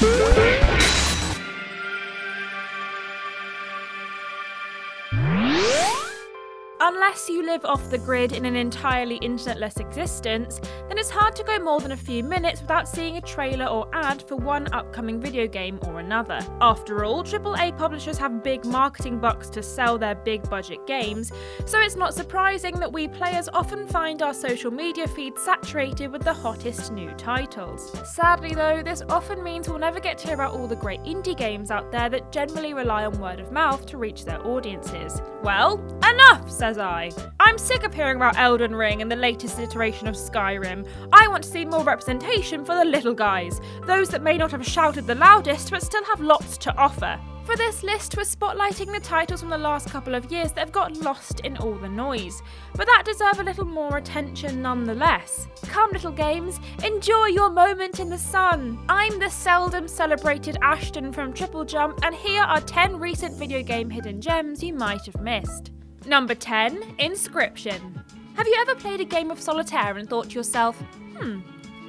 Woo! Unless you live off the grid in an entirely internetless existence, then it's hard to go more than a few minutes without seeing a trailer or ad for one upcoming video game or another. After all, AAA publishers have big marketing bucks to sell their big budget games, so it's not surprising that we players often find our social media feed saturated with the hottest new titles. Sadly, though, this often means we'll never get to hear about all the great indie games out there that generally rely on word of mouth to reach their audiences. Well, enough, says I. I'm sick of hearing about Elden Ring and the latest iteration of Skyrim. I want to see more representation for the little guys, those that may not have shouted the loudest but still have lots to offer. For this list, we're spotlighting the titles from the last couple of years that have got lost in all the noise, but that deserve a little more attention nonetheless. Come, little games, enjoy your moment in the sun. I'm the seldom celebrated Ashton from Triple Jump, and here are 10 recent video game hidden gems you might have missed. Number 10 Inscryption. Have you ever played a game of solitaire and thought to yourself, hmm,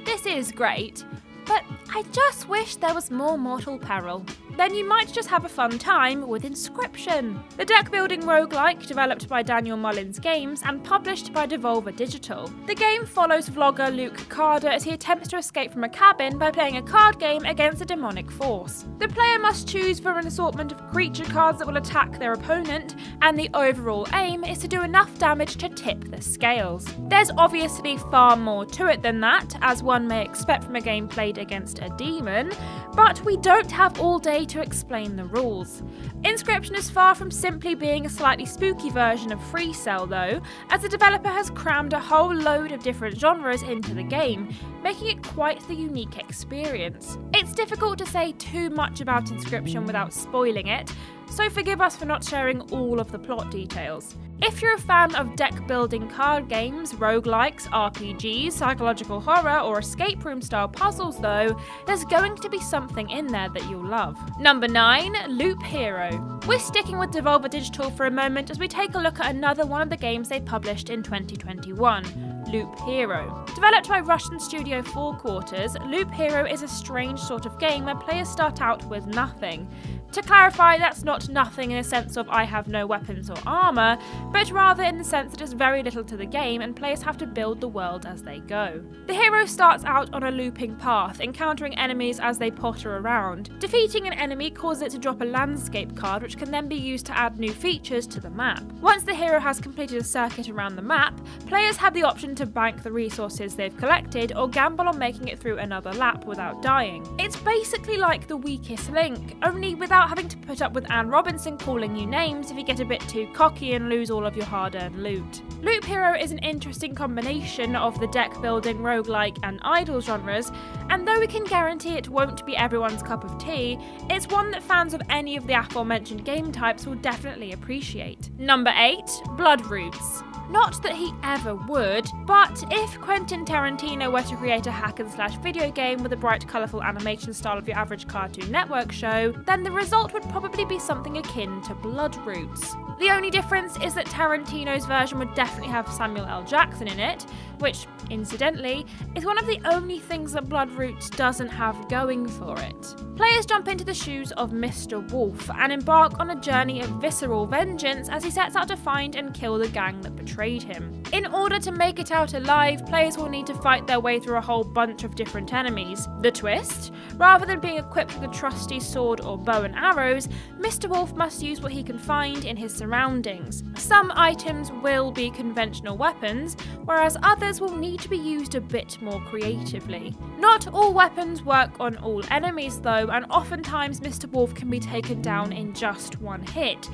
this is great, but I just wish there was more mortal peril? Then you might just have a fun time with Inscryption, the deck building roguelike developed by Daniel Mullins Games and published by Devolver Digital. The game follows vlogger Luke Carter as he attempts to escape from a cabin by playing a card game against a demonic force. The player must choose from an assortment of creature cards that will attack their opponent, and the overall aim is to do enough damage to tip the scales. There's obviously far more to it than that, as one may expect from a game played against a demon, but we don't have all day to explain the rules. Inscryption is far from simply being a slightly spooky version of Free Cell, though, as the developer has crammed a whole load of different genres into the game, making it quite the unique experience. It's difficult to say too much about Inscryption without spoiling it, so forgive us for not sharing all of the plot details. If you're a fan of deck building card games, roguelikes, RPGs, psychological horror, or escape room style puzzles, though, there's going to be something in there that you'll love. Number 9 Loop Hero. We're sticking with Devolver Digital for a moment as we take a look at another one of the games they published in 2021. Loop Hero. Developed by Russian studio Four Quarters, Loop Hero is a strange sort of game where players start out with nothing. To clarify, that's not nothing in a sense of I have no weapons or armour, but rather in the sense that there's very little to the game and players have to build the world as they go. The hero starts out on a looping path, encountering enemies as they potter around. Defeating an enemy causes it to drop a landscape card, which can then be used to add new features to the map. Once the hero has completed a circuit around the map, players have the option to bank the resources they've collected or gamble on making it through another lap without dying. It's basically like the weakest link, only without having to put up with Anne Robinson calling you names if you get a bit too cocky and lose all of your hard earned loot. Loop Hero is an interesting combination of the deck building, roguelike, and idle genres, and though we can guarantee it won't be everyone's cup of tea, it's one that fans of any of the aforementioned game types will definitely appreciate. Number 8 Bloodroots. Not that he ever would, but if Quentin Tarantino were to create a hack and slash video game with a bright, colourful animation style of your average Cartoon Network show, then the result would probably be something akin to Bloodroots. The only difference is that Tarantino's version would definitely have Samuel L. Jackson in it, which, incidentally, is one of the only things that Bloodroot doesn't have going for it. Players jump into the shoes of Mr. Wolf and embark on a journey of visceral vengeance as he sets out to find and kill the gang that betrayed him. In order to make it out alive, players will need to fight their way through a whole bunch of different enemies. The twist? Rather than being equipped with a trusty sword or bow and arrows, Mr. Wolf must use what he can find in his surroundings. Some items will be conventional weapons, whereas others will need to be used a bit more creatively. Not all weapons work on all enemies though, and oftentimes Mr. Wolf can be taken down in just one hit.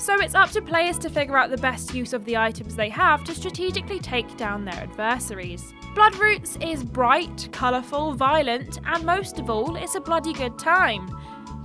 So it's up to players to figure out the best use of the items they have to strategically take down their adversaries. Bloodroots is bright, colourful, violent, and most of all, it's a bloody good time.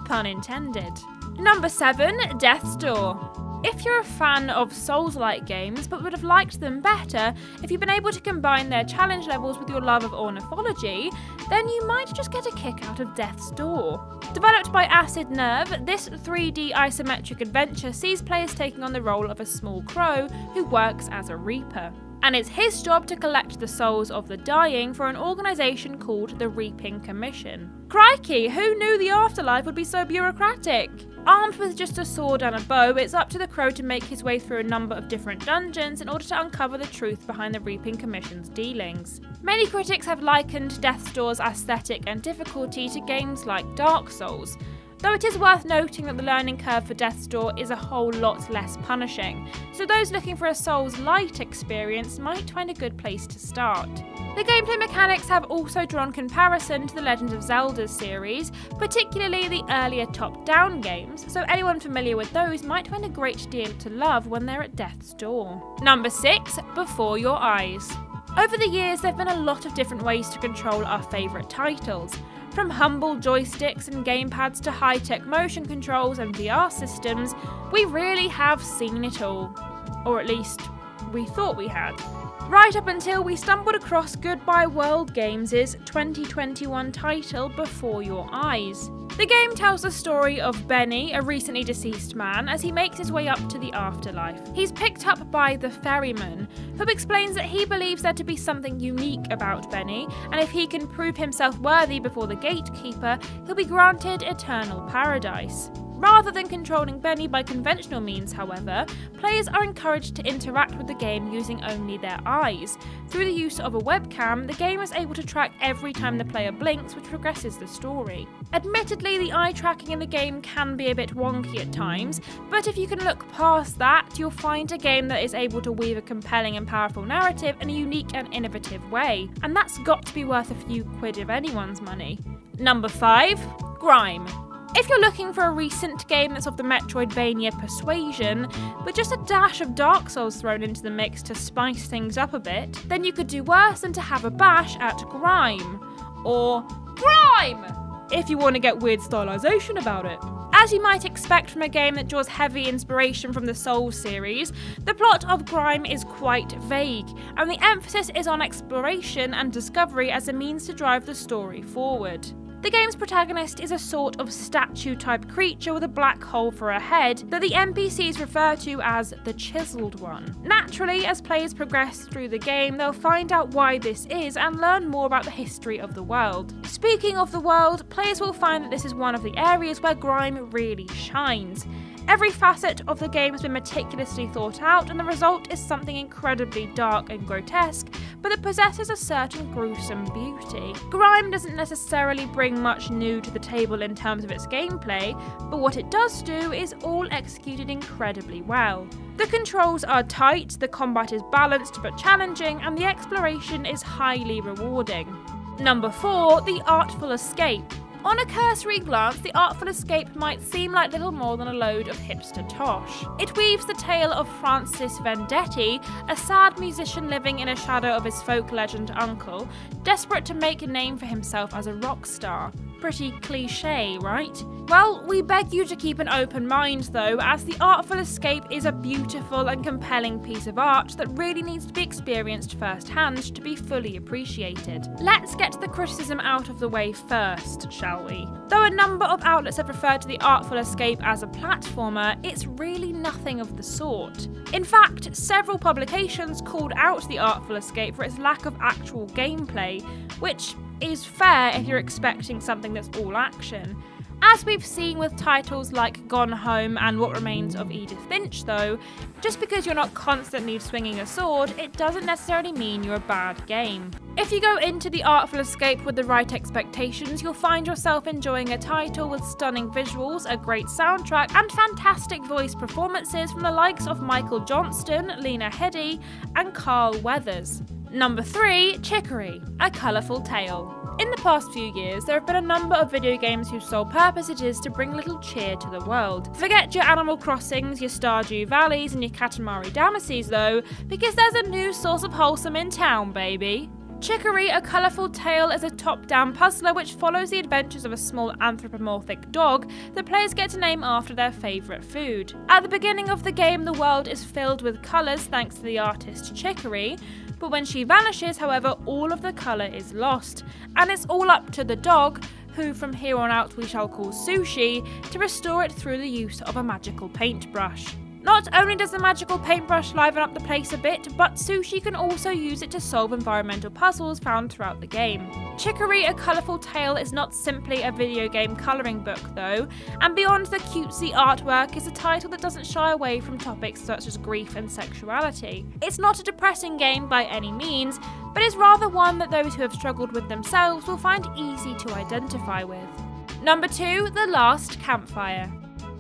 Pun intended. Number 7 Death's Door. If you're a fan of Souls like games but would have liked them better if you've been able to combine their challenge levels with your love of ornithology, then you might just get a kick out of Death's Door. Developed by Acid Nerve, this 3D isometric adventure sees players taking on the role of a small crow who works as a reaper. And it's his job to collect the souls of the dying for an organisation called the Reaping Commission. Crikey, who knew the afterlife would be so bureaucratic? Armed with just a sword and a bow, it's up to the crow to make his way through a number of different dungeons in order to uncover the truth behind the Reaping Commission's dealings. Many critics have likened Death's Door's aesthetic and difficulty to games like Dark Souls, though it is worth noting that the learning curve for Death's Door is a whole lot less punishing, so those looking for a Souls light experience might find a good place to start. The gameplay mechanics have also drawn comparison to the Legend of Zelda series, particularly the earlier top down games, so anyone familiar with those might find a great deal to love when they're at death's door. Number 6 Before Your Eyes. Over the years, there have been a lot of different ways to control our favourite titles. From humble joysticks and gamepads to high tech motion controls and VR systems, we really have seen it all. Or at least, we thought we had. Right up until we stumbled across Goodbye World Games' 2021 title Before Your Eyes. The game tells the story of Benny, a recently deceased man, as he makes his way up to the afterlife. He's picked up by the ferryman, who explains that he believes there to be something unique about Benny, and if he can prove himself worthy before the gatekeeper, he'll be granted eternal paradise. Rather than controlling Benny by conventional means, however, players are encouraged to interact with the game using only their eyes. Through the use of a webcam, the game is able to track every time the player blinks, which progresses the story. Admittedly, the eye tracking in the game can be a bit wonky at times, but if you can look past that, you'll find a game that is able to weave a compelling and powerful narrative in a unique and innovative way. And that's got to be worth a few quid of anyone's money. Number 5 Grime. If you're looking for a recent game that's of the Metroidvania persuasion, with just a dash of Dark Souls thrown into the mix to spice things up a bit, then you could do worse than to have a bash at Grime. Or Grime! If you want to get weird stylization about it. As you might expect from a game that draws heavy inspiration from the Souls series, the plot of Grime is quite vague, and the emphasis is on exploration and discovery as a means to drive the story forward. The game's protagonist is a sort of statue type creature with a black hole for a head that the NPCs refer to as the Chiseled One. Naturally, as players progress through the game, they'll find out why this is and learn more about the history of the world. Speaking of the world, players will find that this is one of the areas where Grime really shines. Every facet of the game has been meticulously thought out, and the result is something incredibly dark and grotesque, but that possesses a certain gruesome beauty. Grime doesn't necessarily bring much new to the table in terms of its gameplay, but what it does do is all executed incredibly well. The controls are tight, the combat is balanced but challenging, and the exploration is highly rewarding. Number 4 The Artful Escape. On a cursory glance, The Artful Escape might seem like little more than a load of hipster tosh. It weaves the tale of Francis Vendetti, a sad musician living in a shadow of his folk legend uncle, desperate to make a name for himself as a rock star. Pretty cliche, right? Well, we beg you to keep an open mind though, as The Artful Escape is a beautiful and compelling piece of art that really needs to be experienced firsthand to be fully appreciated. Let's get the criticism out of the way first, shall we? Though a number of outlets have referred to The Artful Escape as a platformer, it's really nothing of the sort. In fact, several publications called out The Artful Escape for its lack of actual gameplay, which is fair if you're expecting something that's all action. As we've seen with titles like Gone Home and What Remains of Edith Finch, though, just because you're not constantly swinging a sword, it doesn't necessarily mean you're a bad game. If you go into The Artful Escape with the right expectations, you'll find yourself enjoying a title with stunning visuals, a great soundtrack, and fantastic voice performances from the likes of Michael Johnston, Lena Headey, and Carl Weathers. Number 3 Chicory, a colourful tale. In the past few years, there have been a number of video games whose sole purpose it is to bring little cheer to the world. Forget your Animal Crossings, your Stardew Valleys, and your Katamari Damacies though, because there's a new source of wholesome in town, baby. Chicory, A Colourful Tale is a top down puzzler which follows the adventures of a small anthropomorphic dog that players get to name after their favourite food. At the beginning of the game, the world is filled with colours thanks to the artist Chicory, but when she vanishes, however, all of the colour is lost, and it's all up to the dog, who from here on out we shall call Sushi, to restore it through the use of a magical paintbrush. Not only does the magical paintbrush liven up the place a bit, but Sushi can also use it to solve environmental puzzles found throughout the game. Chicory A Colourful Tale is not simply a video game colouring book, though, and beyond the cutesy artwork is a title that doesn't shy away from topics such as grief and sexuality. It's not a depressing game by any means, but is rather one that those who have struggled with themselves will find easy to identify with. Number 2 The Last Campfire.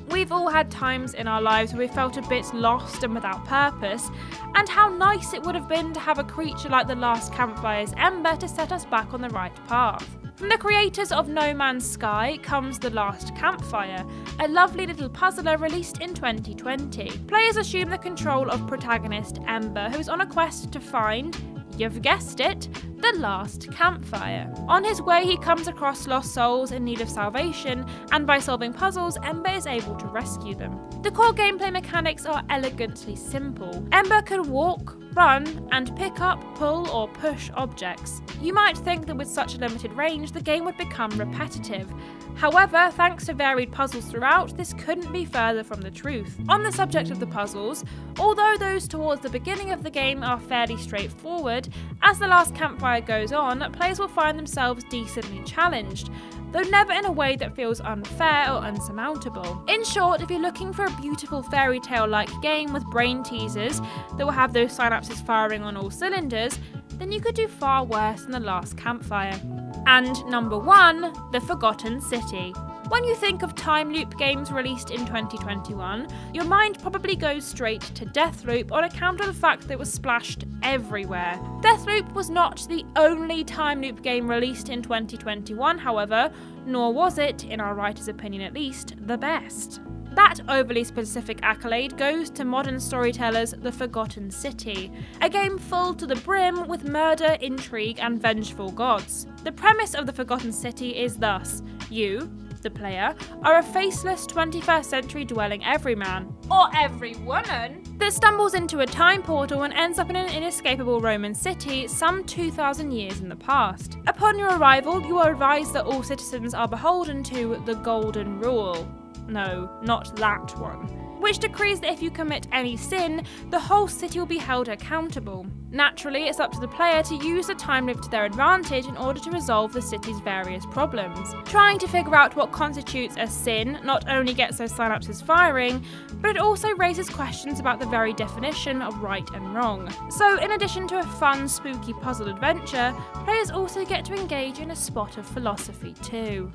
We've all had times in our lives where we felt a bit lost and without purpose, and how nice it would have been to have a creature like the last campfire's Ember to set us back on the right path. From the creators of No Man's Sky comes The Last Campfire, a lovely little puzzler released in 2020. Players assume the control of protagonist Ember, who is on a quest to find, you've guessed it, the last campfire. On his way, he comes across lost souls in need of salvation, and by solving puzzles, Ember is able to rescue them. The core gameplay mechanics are elegantly simple. Ember can walk, run, and pick up, pull, or push objects. You might think that with such a limited range, the game would become repetitive. However, thanks to varied puzzles throughout, this couldn't be further from the truth. On the subject of the puzzles, although those towards the beginning of the game are fairly straightforward, as the last campfire goes on, players will find themselves decently challenged, though never in a way that feels unfair or unsurmountable. In short, if you're looking for a beautiful fairy tale like game with brain teasers that will have those synapses firing on all cylinders, then you could do far worse than the last campfire. And number one, The Forgotten City. When you think of time loop games released in 2021, your mind probably goes straight to Deathloop on account of the fact that it was splashed everywhere. Deathloop was not the only time loop game released in 2021, however, nor was it, in our writer's opinion at least, the best. That overly specific accolade goes to modern storytellers' The Forgotten City, a game full to the brim with murder, intrigue, and vengeful gods. The premise of The Forgotten City is thus you, the player, are a faceless 21st century dwelling everyman, or every woman, that stumbles into a time portal and ends up in an inescapable Roman city some 2,000 years in the past. Upon your arrival, you are advised that all citizens are beholden to the Golden Rule. No, not that one which decrees that if you commit any sin, the whole city will be held accountable. Naturally, it's up to the player to use the time loop to their advantage in order to resolve the city's various problems. Trying to figure out what constitutes a sin not only gets those synapses firing, but it also raises questions about the very definition of right and wrong. So, in addition to a fun, spooky puzzle adventure, players also get to engage in a spot of philosophy too.